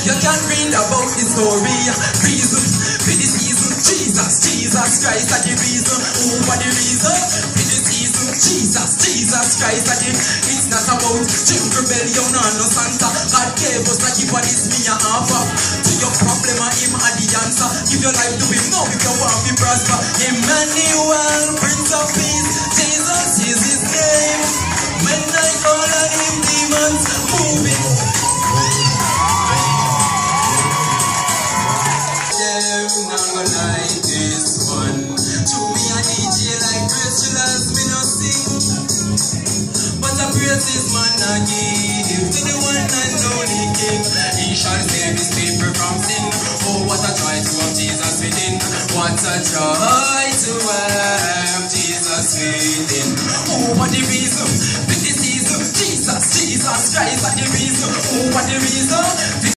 You can read about the story. Reason for the season. Jesus, Jesus Christ are the reason. Who are the reason? For the season. Jesus, Jesus Christ are the It's not about drink rebellion or no Santa. God gave us gift and it's me a offer. To your problem him are the answer. Give your life to him now if you want to prosper. Emmanuel, gonna like. To me a DJ like sing. But praises man I give to the one and only King. He shall save his people from sin. Oh, what a joy to have Jesus within. What a joy to have Jesus within. Oh, what the reason? The. Jesus, Jesus Christ the the reason?